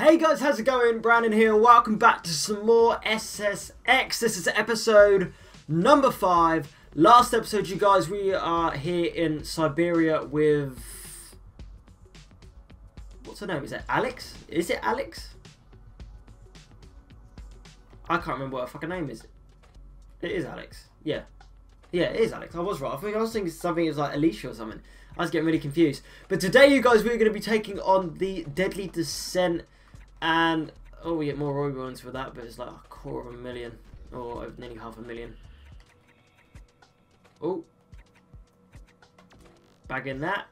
Hey guys, how's it going? Brandon here. Welcome back to some more SSX. This is episode number five. Last episode, you guys, we are here in Siberia with. What's her name? Is it Alex? Is it Alex? I can't remember what her fucking name is. It is Alex. Yeah. Yeah, it is Alex. I was right. I think I was thinking something is like Alicia or something. I was getting really confused. But today, you guys, we're going to be taking on the Deadly Descent. And, oh, we get more Roy Ruins for that, but it's like a quarter of a million. Or nearly half a million. Oh. Bag in that.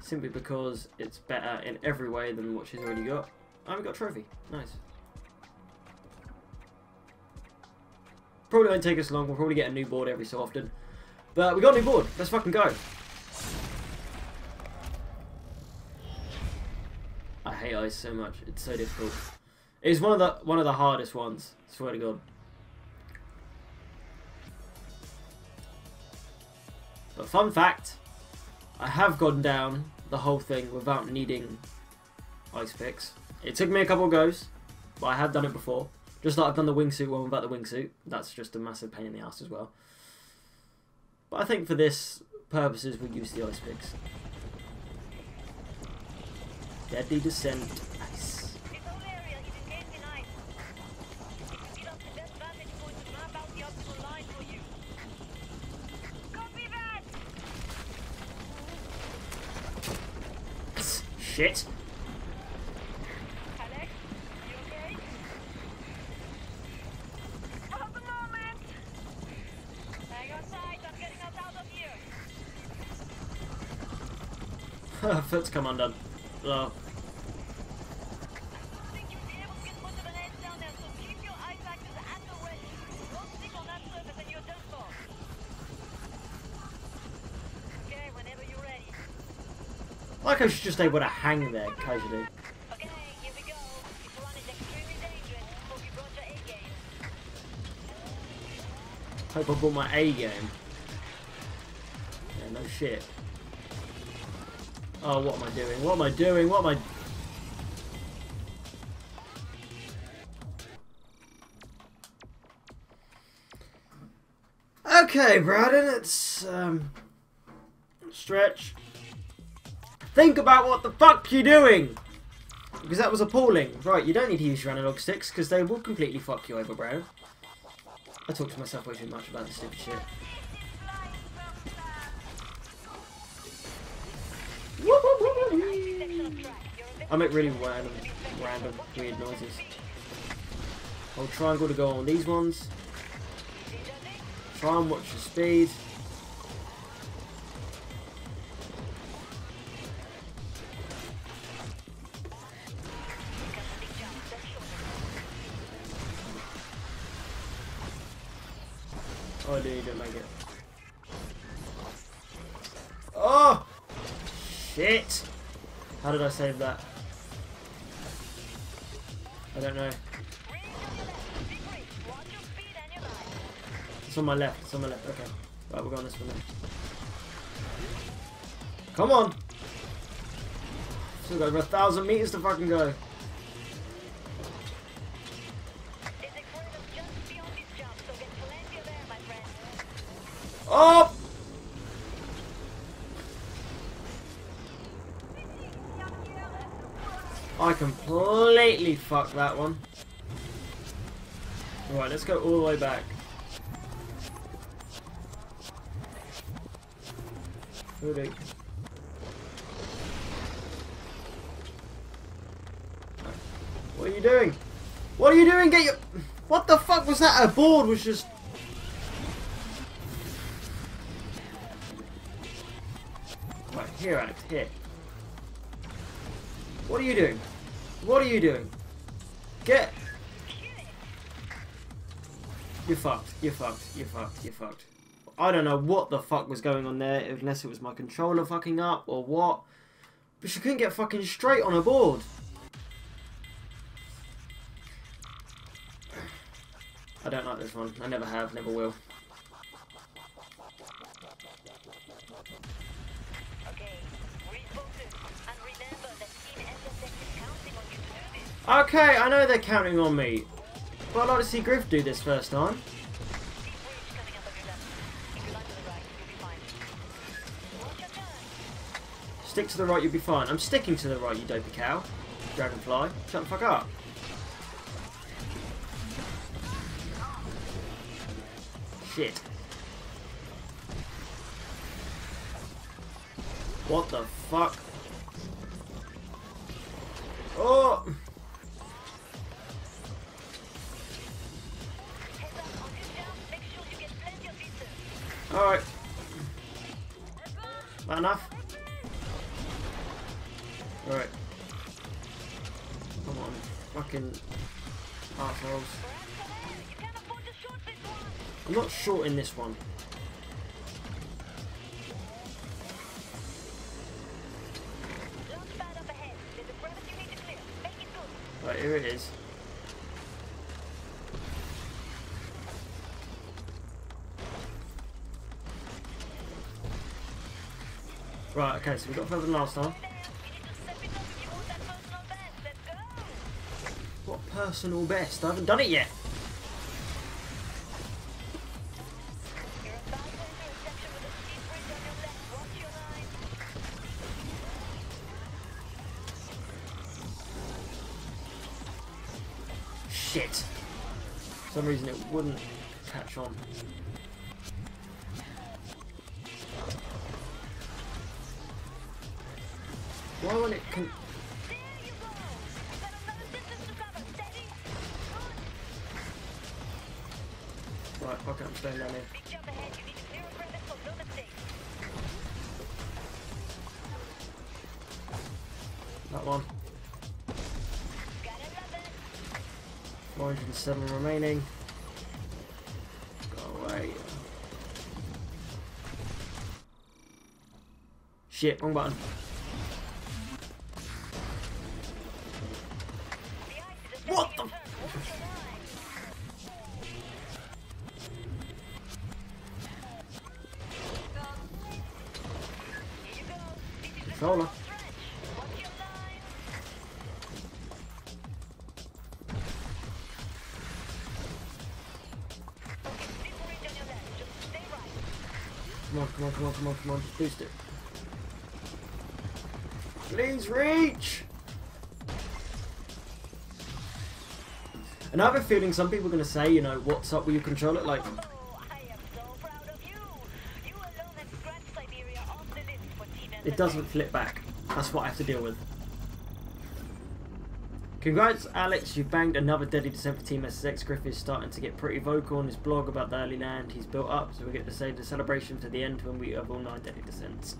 Simply because it's better in every way than what she's already got. Oh, we got a trophy. Nice. Probably won't take us long. We'll probably get a new board every so often. But we got a new board. Let's fucking go. Hate ice so much. It's so difficult. It's one of the one of the hardest ones. Swear to God. But fun fact, I have gone down the whole thing without needing ice picks. It took me a couple of goes, but I have done it before. Just like I've done the wingsuit one without the wingsuit. That's just a massive pain in the ass as well. But I think for this purposes, we'll use the ice picks. Deadly Descent. Nice. Shit. Foot's come undone. Oh. Like I was just able to hang there casually. Okay, Hope I brought my A game. Yeah, no shit. Oh, what am I doing? What am I doing? What am I... Okay, Braden, it's, um... Stretch. Think about what the fuck you're doing! Because that was appalling. Right, you don't need to use your analog sticks, because they will completely fuck you over, bro. I talk to myself way too much about this stupid shit. I make really random, random, weird noises. Hold triangle to go on these ones. Try and watch the speed. How did I save that? I don't know. It's on my left. It's on my left. Okay. Right, we're going this way then. Come on! Still got over a thousand meters to fucking go. Oh! I completely fucked that one. Right, let's go all the way back. Hoodie. What are you doing? What are you doing? Get your... What the fuck was that? A board was just... Right, here, Alex, here. What are you doing? What are you doing? Get... You're fucked. You're fucked. You're fucked. You're fucked. I don't know what the fuck was going on there, unless it was my controller fucking up or what. But she couldn't get fucking straight on a board. I don't like this one. I never have, never will. Okay, I know they're counting on me. But I'd like to see Griff do this first time. Stick to the right, you'll be fine. I'm sticking to the right, you dopey cow. Dragonfly. Shut the fuck up. Shit. What the fuck? Oh! Alright. That enough? Alright. Come on. Fucking assholes. I'm not short in this one. Here it is. Right, okay, so we got further than last time. What personal best? I haven't done it yet. Wouldn't catch on. Why won't it con- Right, fuck it, I'm staying down here. That one. 407 remaining. Shit, wrong button. What the? Controller. Come on, come on, come on, come on, come on. Boost it. Please reach! And I have a feeling some people are going to say, you know, what's up with your controller? Like, it doesn't flip back. That's what I have to deal with. Congrats, Alex. You've banged another Deadly Descent for Team SSX. Griff is starting to get pretty vocal on his blog about the early land he's built up, so we get to save the celebration to the end when we have all nine Deadly Descents.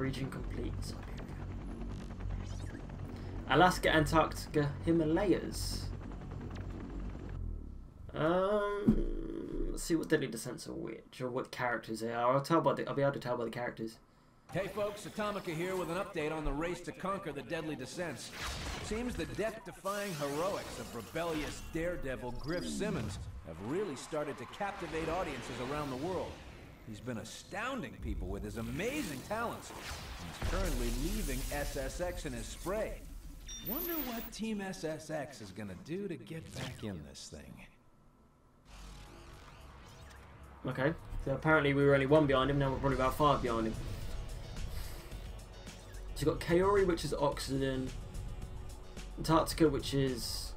Region complete. Siberia. Alaska, Antarctica, Himalayas. Um, let's see what Deadly Descents are which, or what characters they are. I'll tell by the, I'll be able to tell by the characters. Hey folks, Atomica here with an update on the race to conquer the deadly descents. Seems the death-defying heroics of rebellious daredevil Griff Simmons have really started to captivate audiences around the world. He's been astounding people with his amazing talents. He's currently leaving SSX in his spray. Wonder what Team SSX is gonna do to get back in this thing. Okay, so apparently we were only one behind him, now we're probably about five behind him. So you've got Kaori, which is oxygen, Antarctica, which is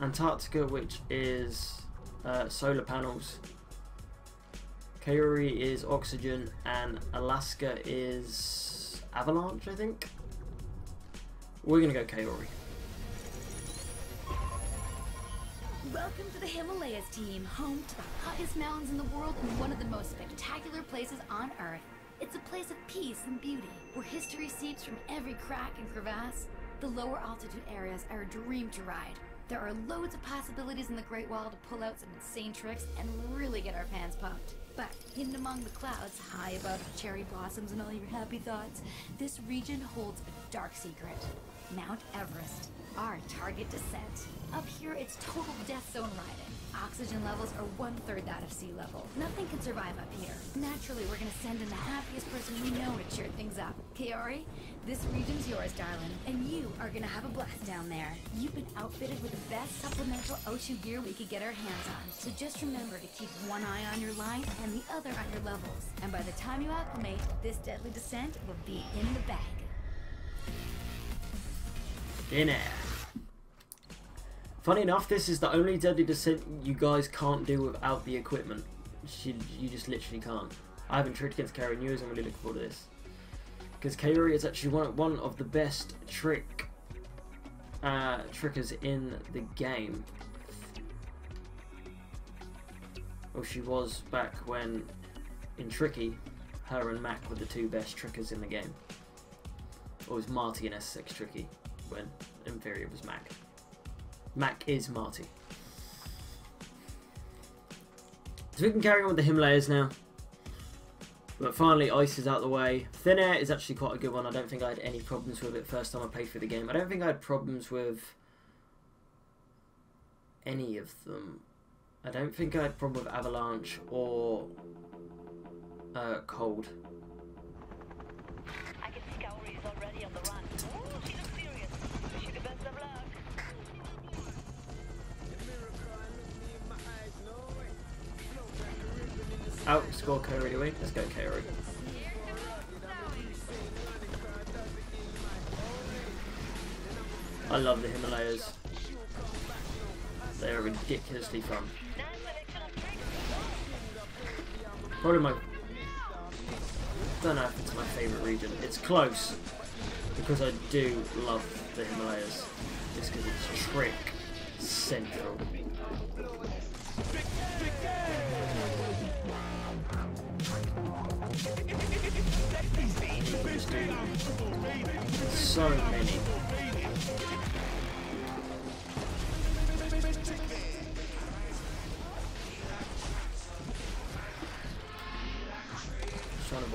Antarctica, which is uh, solar panels. Kaori is oxygen, and Alaska is avalanche, I think. We're gonna go Kaori. Welcome to the Himalayas team, home to the hottest mountains in the world and one of the most spectacular places on Earth. It's a place of peace and beauty, where history seeps from every crack and crevasse. The lower altitude areas are a dream to ride. There are loads of possibilities in the Great Wall to pull out some insane tricks and really get our fans pumped. But hidden among the clouds, high above cherry blossoms and all your happy thoughts, this region holds a dark secret. Mount Everest. Our target descent. Up here, it's total death zone riding. Oxygen levels are one-third that of sea level. Nothing can survive up here. Naturally, we're gonna send in the happiest person we know to cheer things up. Kaori, this region's yours, darling. And you are gonna have a blast down there. You've been outfitted with the best supplemental ocean gear we could get our hands on. So just remember to keep one eye on your line and the other on your levels. And by the time you acclimate, this deadly descent will be in the bag. In air. Funny enough, this is the only deadly descent you guys can't do without the equipment. You, you just literally can't. I haven't tricked against Kaori News, I'm really looking forward to this. Because Kaori is actually one, one of the best trick uh, trickers in the game. Well, she was back when, in Tricky, her and Mac were the two best trickers in the game. Or was Marty and SSX Tricky, when in theory it was Mac. Mac is Marty. So we can carry on with the Himalayas now. But finally, ice is out the way. Thin air is actually quite a good one. I don't think I had any problems with it first time I played through the game. I don't think I had problems with any of them. I don't think I had problem with avalanche or uh, cold. Oh, Outscore Kaori away. Let's go Kaori. I love the Himalayas. They are ridiculously fun. Probably my. Don't know if it's my favourite region. It's close because I do love the Himalayas. Just because it's trick central.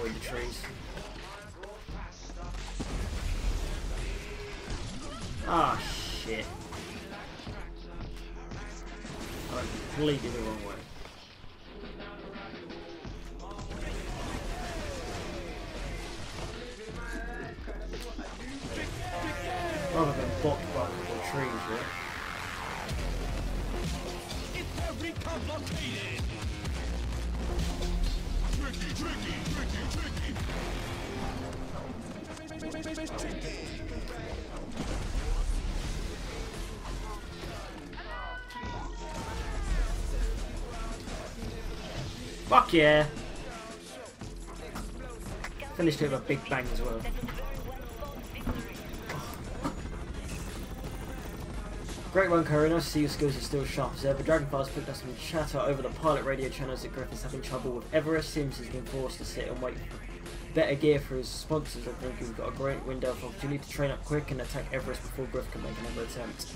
Avoid the trees. Ah, shit. I completely Fuck yeah! Finished it with a big bang as well. Great one, Kaori. Nice to see your skills are still sharp as ever. Dragonfly's picked up some chatter over the pilot radio channels that Griff is having trouble with Everest. Seems he's been forced to sit and wait better gear for his sponsors. I think he's got a great window of opportunity to train up quick and attack Everest before Griff can make another attempt.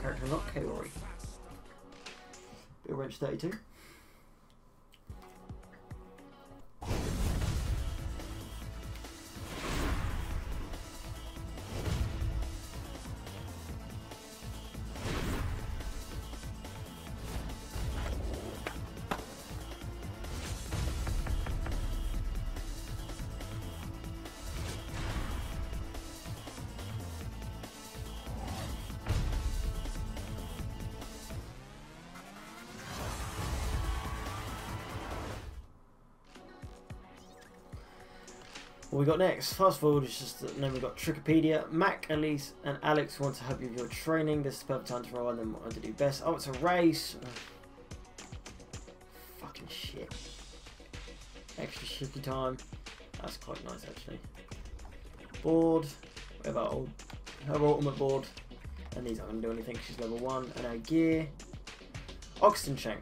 Character not Kaori. Bill Wrench 32. What we got next? Fast forward is just then we got Trickopedia. Mac, Elise, and Alex want to help you with your training. This is the perfect time to roll on them what to do best. Oh, it's a race. Ugh. Fucking shit. Extra shitty time. That's quite nice actually. Board. We have our old her ultimate board. And these aren't gonna do anything. She's level one. And our gear. Oxygen Shank.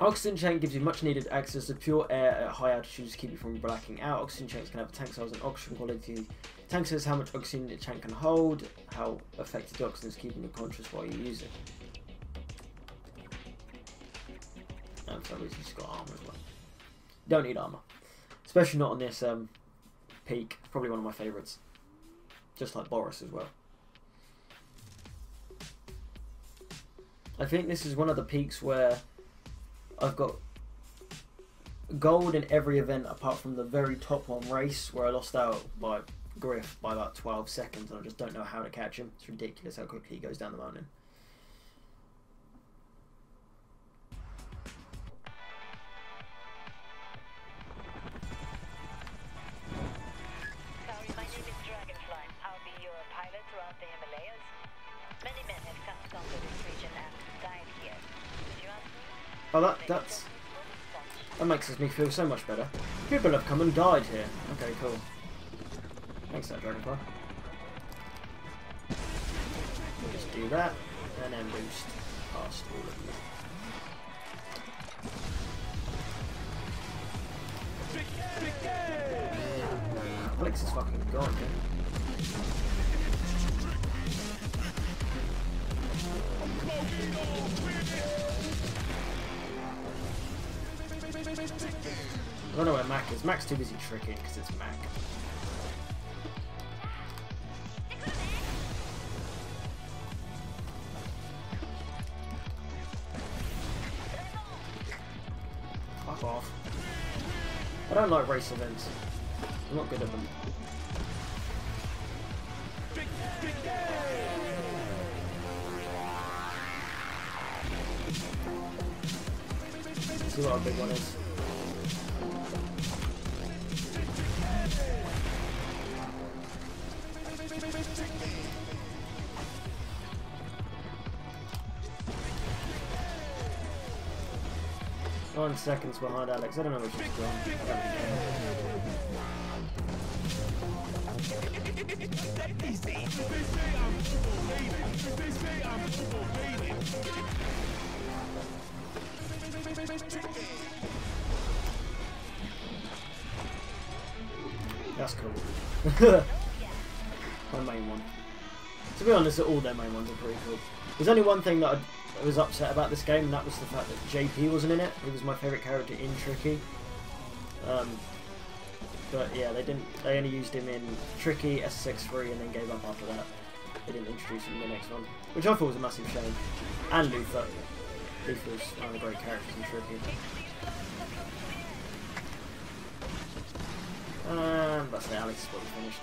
Oxygen tank gives you much needed access to pure air at high altitudes to keep you from blacking out. Oxygen tanks can have tank size and oxygen quality. Tank says how much oxygen the tank can hold, how effective the oxygen is keeping you conscious while you use it. And for reason she's got armor as well. Don't need armor. Especially not on this um, peak. Probably one of my favourites. just like Boris as well. I think this is one of the peaks where I've got gold in every event apart from the very top one race where I lost out by Griff by about 12 seconds and I just don't know how to catch him. It's ridiculous how quickly he goes down the mountain. Oh, that, that's that makes me feel so much better. People have come and died here. Okay, cool. Thanks, that dragonfly. We'll just do that, and then boost past all of you. Alex is fucking gone, yeah. I don't know where Mac is. Mac's too busy tricking because it's Mac. Fuck off. I don't like race events. I'm not good at them. See what our big one is. Nine seconds behind Alex. I don't know where she's gone. That's cool. My main one. To be honest, all their main ones are pretty cool. There's only one thing that I was upset about this game, and that was the fact that JP wasn't in it. He was my favourite character in Tricky. Um, but yeah, they didn't. They only used him in Tricky, SSX3, and then gave up after that. They didn't introduce him in the next one, which I thought was a massive shame. And Luther. Luther's one of the great characters in Tricky. Um, that's it, Alex is we finished.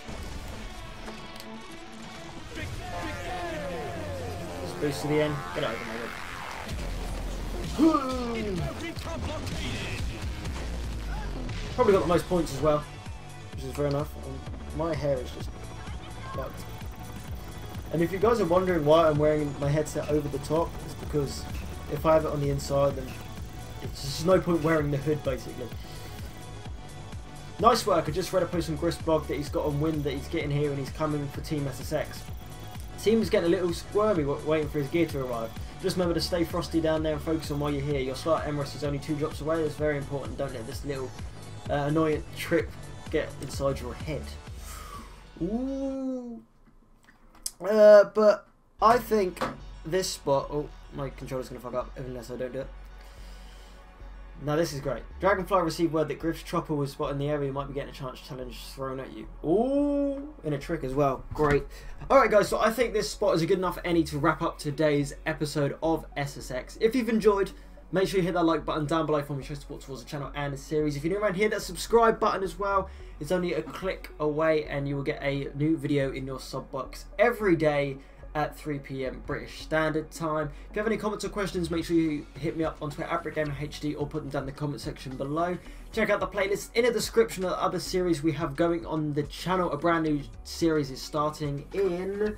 Just boost to the end. Get over my way. Probably got the most points as well, which is fair enough. Um, my hair is just fucked. And if you guys are wondering why I'm wearing my headset over the top, it's because if I have it on the inside, then it's just no point wearing the hood basically. Nice work, I just read a post on Griff's blog that he's got on wind that he's getting here and he's coming for Team SSX. Team's getting a little squirmy waiting for his gear to arrive. Just remember to stay frosty down there and focus on why you're here. Your slot Emirates is only two drops away, that's very important. Don't let this little uh, annoying trip get inside your head. Ooh. Uh, but I think this spot. Oh, my controller's gonna fuck up unless I don't do it. Now this is great. Dragonfly received word that Griff's chopper was spotted in the area. You might be getting a chance challenge thrown at you. Ooh, in a trick as well. Great. All right, guys. So I think this spot is a good enough any to wrap up today's episode of SSX. If you've enjoyed, make sure you hit that like button down below for me to show support towards the channel and the series. If you're new around here, that subscribe button as well. It's only a click away, and you will get a new video in your sub box every day at 3 p.m. British Standard Time. If you have any comments or questions, make sure you hit me up on Twitter at or put them down in the comment section below. Check out the playlist in the description of the other series we have going on the channel. A brand new series is starting in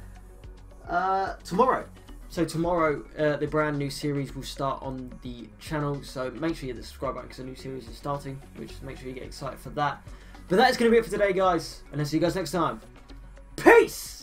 uh, tomorrow. So tomorrow, uh, the brand new series will start on the channel. So make sure you hit the subscribe button because a new series is starting. Which make sure you get excited for that. But that is going to be it for today, guys. And I'll see you guys next time. Peace.